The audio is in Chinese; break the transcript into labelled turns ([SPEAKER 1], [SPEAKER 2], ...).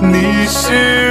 [SPEAKER 1] 你是